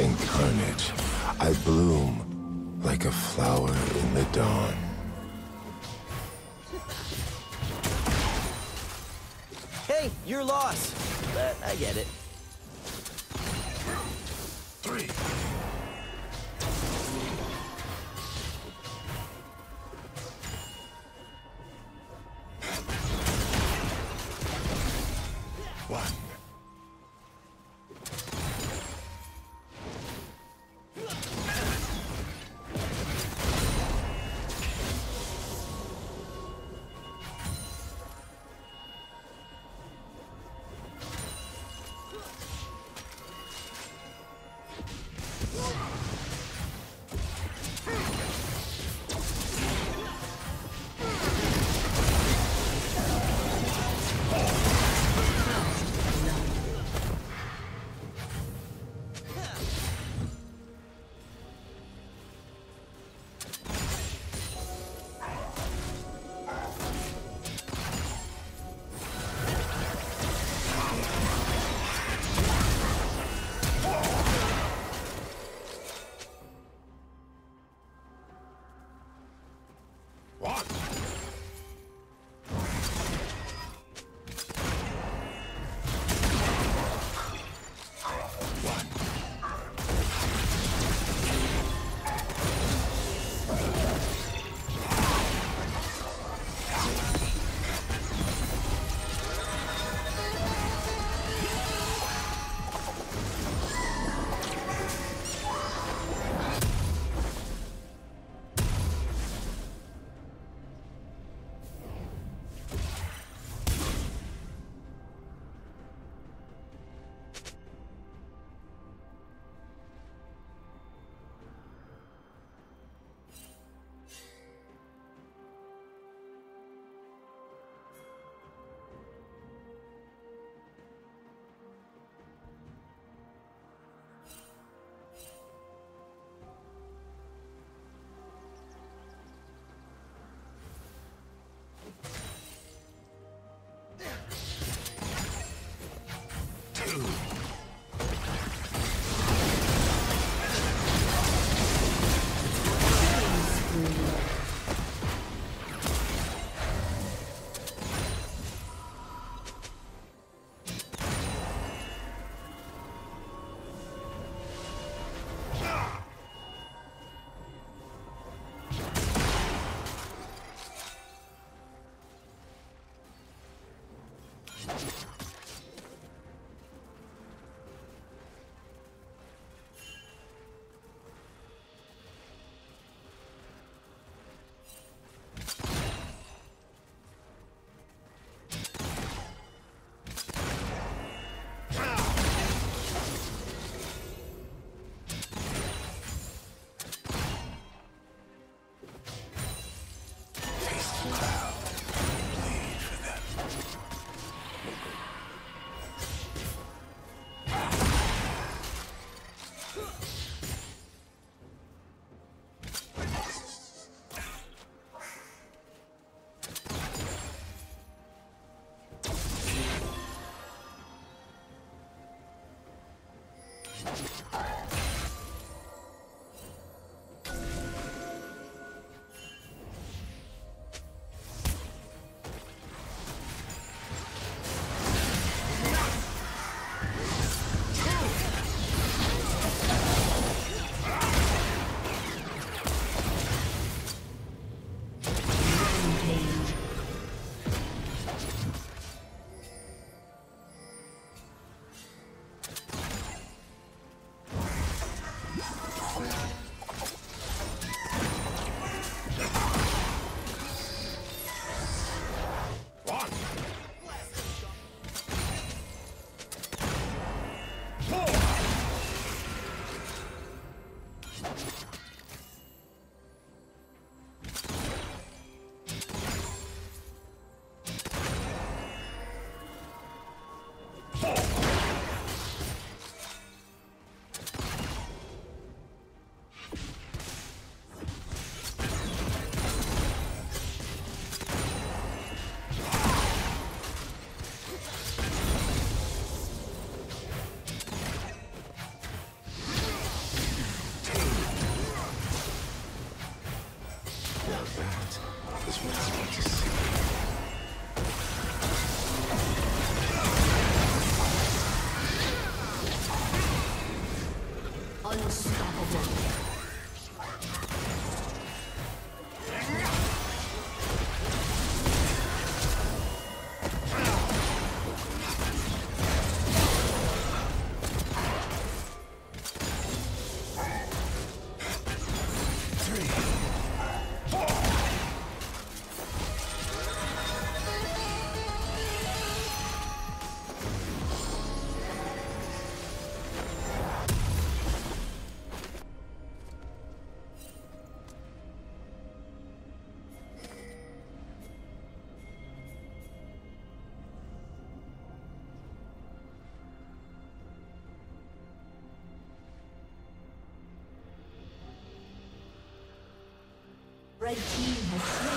In carnage, I bloom like a flower in the dawn. Hey, you're lost. But I get it. Three. Red team has slain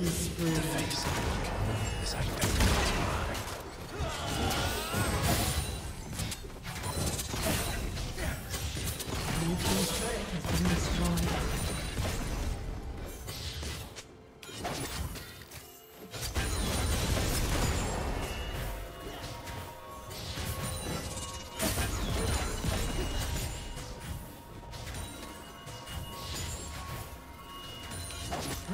Killing spree.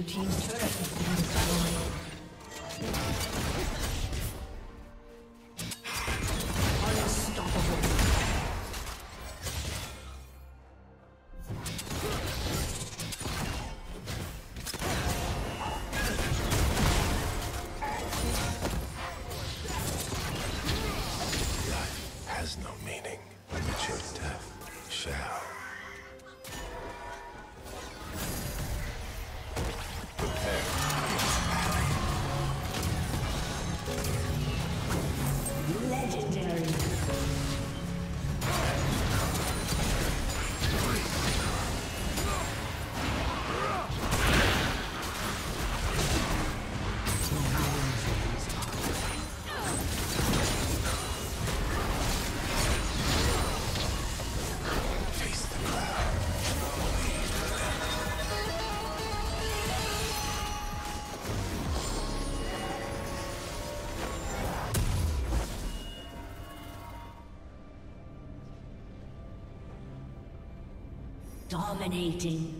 Blue Team's turret. Dominating.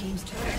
Team's turret